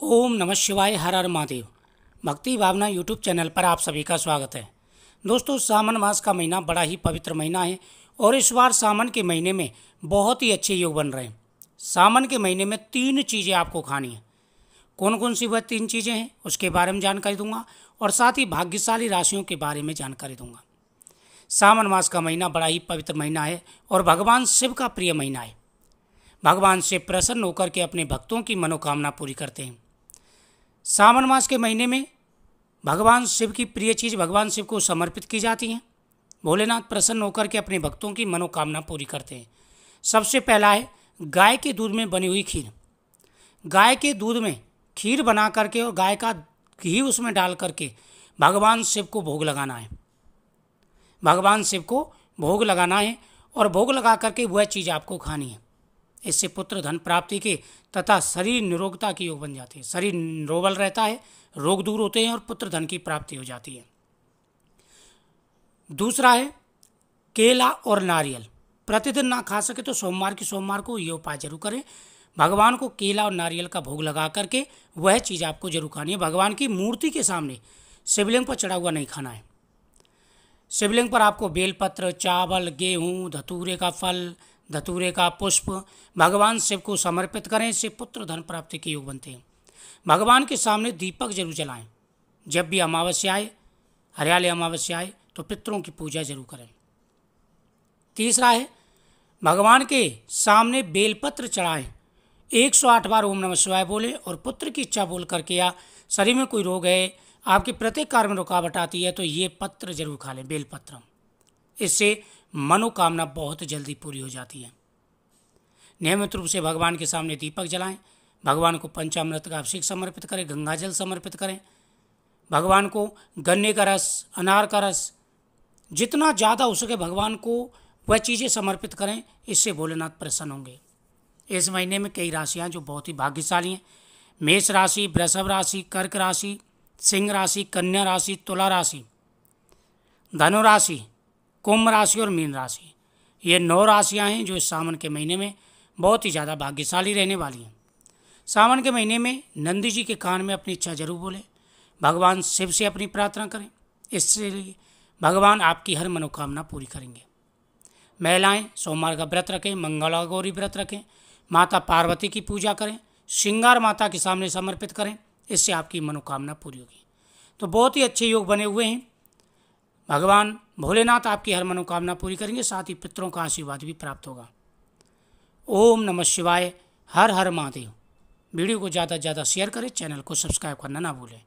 ओम नमः शिवाय, हर हर महादेव। भक्ति भावना यूट्यूब चैनल पर आप सभी का स्वागत है। दोस्तों, सावन मास का महीना बड़ा ही पवित्र महीना है और इस बार सावन के महीने में बहुत ही अच्छे योग बन रहे हैं। सावन के महीने में तीन चीज़ें आपको खानी है। कौन कौन सी वह तीन चीज़ें हैं, उसके बारे में जानकारी दूँगा और साथ ही भाग्यशाली राशियों के बारे में जानकारी दूँगा। सावन मास का महीना बड़ा ही पवित्र महीना है और भगवान शिव का प्रिय महीना है। भगवान से प्रसन्न होकर के अपने भक्तों की मनोकामना पूरी करते हैं। सावन मास के महीने में भगवान शिव की प्रिय चीज़ भगवान शिव को समर्पित की जाती हैं। भोलेनाथ प्रसन्न होकर के अपने भक्तों की मनोकामना पूरी करते हैं। सबसे पहला है, गाय के दूध में बनी हुई खीर। गाय के दूध में खीर बना करके और गाय का घी उसमें डाल करके भगवान शिव को भोग लगाना है। भगवान शिव को भोग लगाना है और भोग लगा करके वह चीज़ आपको खानी है। इससे पुत्र धन प्राप्ति के तथा शरीर निरोगता की योग बन जाती है। शरीर निरोबल रहता है, रोग दूर होते हैं और पुत्र धन की प्राप्ति हो जाती है। दूसरा है, केला और नारियल। प्रतिदिन ना खा सके तो सोमवार की सोमवार को ये उपाय ज़रूर करें। भगवान को केला और नारियल का भोग लगा करके वह चीज़ आपको ज़रूर खानी है। भगवान की मूर्ति के सामने शिवलिंग पर चढ़ा हुआ नहीं खाना है। शिवलिंग पर आपको बेलपत्र, चावल, गेहूँ, धतूरे का फल धतूरे का पुष्प, भगवान शिव को समर्पित करें इससे पुत्र धन प्राप्ति के योग बनते हैं। भगवान के सामने दीपक ज़रूर जलाएँ। जब भी अमावस्या आए, हरियाली अमावस्या आए तो पितरों की पूजा ज़रूर करें। तीसरा है, भगवान के सामने बेलपत्र चढ़ाएँ। 108 बार ओम नमः शिवाय बोले और पुत्र की इच्छा बोल करके या शरीर में कोई रोग है, आपके प्रत्येक कार्य में रुकावट आती है तो ये पत्र ज़रूर खा लें, बेलपत्र। इससे मनोकामना बहुत जल्दी पूरी हो जाती है। नियमित रूप से भगवान के सामने दीपक जलाएँ, भगवान को पंचामृत का अभिषेक समर्पित करें, गंगा जल समर्पित करें। भगवान को गन्ने का रस, अनार का रस, जितना ज़्यादा हो सके भगवान को वह चीज़ें समर्पित करें, इससे भोलेनाथ प्रसन्न होंगे। इस महीने में कई राशियाँ जो बहुत ही भाग्यशाली हैं। मेष राशि, वृषभ राशि, कर्क राशि, सिंह राशि, कन्या राशि, तुला राशि, धनु राशि कुंभ राशि और मीन राशि। ये नौ राशियाँ हैं जो इस सावन के महीने में बहुत ही ज़्यादा भाग्यशाली रहने वाली हैं। सावन के महीने में नंदी जी के कान में अपनी इच्छा ज़रूर बोले। भगवान शिव से अपनी प्रार्थना करें। इससे भगवान आपकी हर मनोकामना पूरी करेंगे। महिलाएँ, सोमवार का व्रत रखें, मंगला गौरी व्रत रखें, माता पार्वती की पूजा करें, श्रृंगार माता के सामने समर्पित करें, इससे आपकी मनोकामना पूरी होगी। तो बहुत ही अच्छे योग बने हुए हैं। भगवान भोलेनाथ आपकी हर मनोकामना पूरी करेंगे, साथ ही पितरों का आशीर्वाद भी प्राप्त होगा। ओम नमः शिवाय, हर हर महादेव। वीडियो को ज़्यादा से ज़्यादा शेयर करें, चैनल को सब्सक्राइब करना ना भूलें।